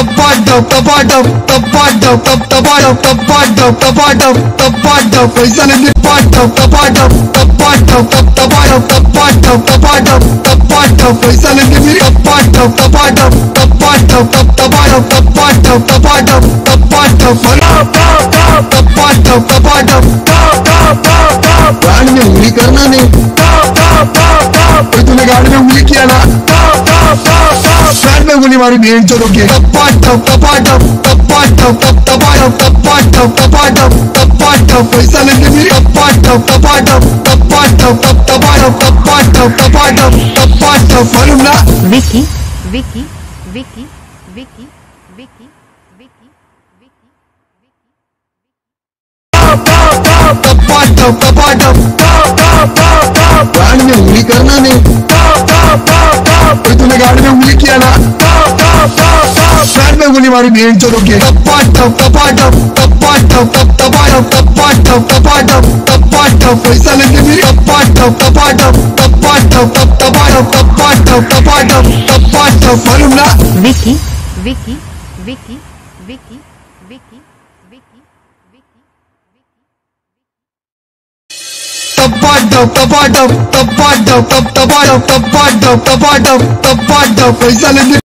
टपाटप टपाटप टपाटप टप टपाटप टपाटप टपाटप टपाटप पैसा लेते टपाटप टपाटप टपाटप टप टपाटप टपाटप टपाटप टपाटप पैसा लेते भी टपाटप टपाटप टपाटप टप टपाटप टपाटप टपाटप टपाटप टपाटप टपाटप गाड़ी में उंगली करना नहीं तो तूने गाड़ी में उंगली किया ना फ्लैट में गोली मारी भेड़ चलो के टपाटप टपाटप टपाटप टप टपाटप टपाटप टपाटप टपाटप पैसा लेते भी टपाटप टपाटप टपाटप टप टपाटप टपाटप टपाटप टपाटप मालूम ना विकी विकी विकी विकी विकी विकी विकी गाड़ी में उंगली करना नहीं तो तूने गाड़ी में उंगली किया ना में गोली मारी भेड़ चलो के पैसा टपाटप टपाटप मालूम ना विकी विकी विकी विकी विकी विकी पैसा लेते